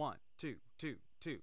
One, two, two, two.